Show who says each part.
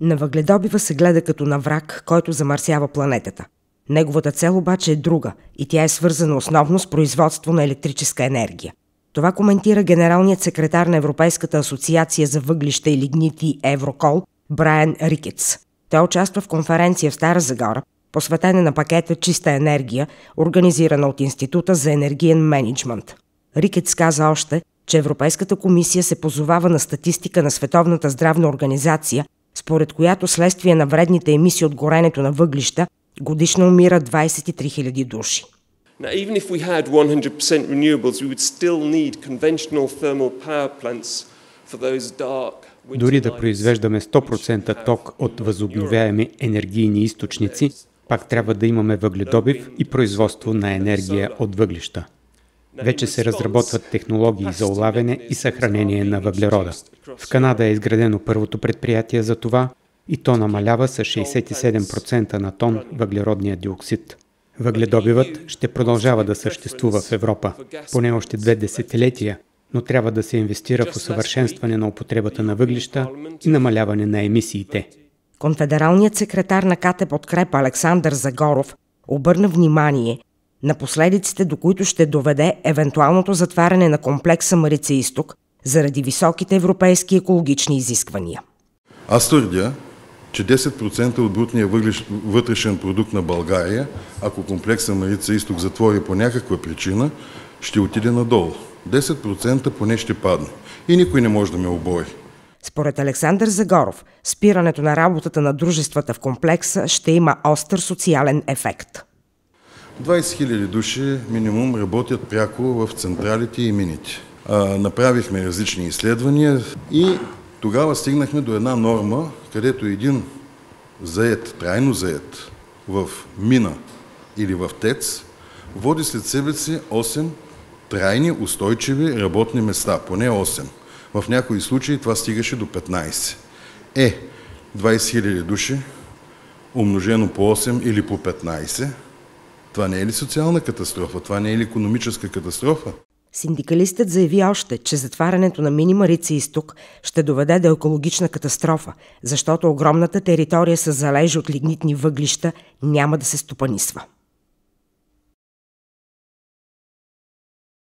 Speaker 1: На въгледобива се гледа като на враг, който замърсява планетата. Неговата цел обаче е друга и тя е свързана основно с производство на електрическа енергия. Това коментира генералният секретар на Европейската асоциация за въглища и лигнити Еврокол Брайан Рикетс. Той участва в конференция в Стара Загора, посветена на пакета Чиста енергия, организирана от Института за енергиен менеджмент. Рикетс каза още, че Европейската комисия се позовава на статистика на Световната здравна организация, според която следствие на вредните емисии от горенето на въглища годишно умира 23 000 души.
Speaker 2: Now, even if we had 100% renewables, we would still need conventional thermal power plants for those dark
Speaker 3: дори да произвеждаме 100% ток от възобновяеми енергийни източници, пак трябва да имаме въгледобив и производство на енергия от въглища. Вече се разработват технологии за улавяне и съхранение на въглерода. В Канада е изградено първото предприятие за това и то намалява с 67% на тон въглеродния диоксид. Въгледобивът ще продължава да съществува в Европа, поне още две десетилетия, но трябва да се инвестира в усъвършенстване на употребата на въглища и намаляване на емисиите.
Speaker 1: Конфедералният секретар на КАТЕ подкрепа Александър Загоров обърна внимание на последиците, до които ще доведе евентуалното затваряне на комплекса Марица Изток заради високите европейски екологични изисквания.
Speaker 4: Аз твърдя, че 10% от брутния вътрешен продукт на България, ако комплекса Марица Изток затвори по някаква причина, ще отиде надолу. 10% поне ще падне. И никой не може да ме обори.
Speaker 1: Според Александър Загоров, спирането на работата на дружествата в комплекса ще има остър социален ефект.
Speaker 4: 20 000 души минимум работят пряко в централите и мините. Направихме различни изследвания и тогава стигнахме до една норма, където един заед, трайно заед в мина или в ТЕЦ, води след себе си 8 трайни, устойчиви работни места, поне 8. В някои случаи това стигаше до 15. Е, 20 000 души, умножено по 8 или по 15, това не е ли социална катастрофа? Това не е ли економическа катастрофа?
Speaker 1: Синдикалистът заяви още, че затварянето на мини Марица изток ще доведе до екологична катастрофа, защото огромната територия с залежи от лигнитни въглища няма да се стопанисва.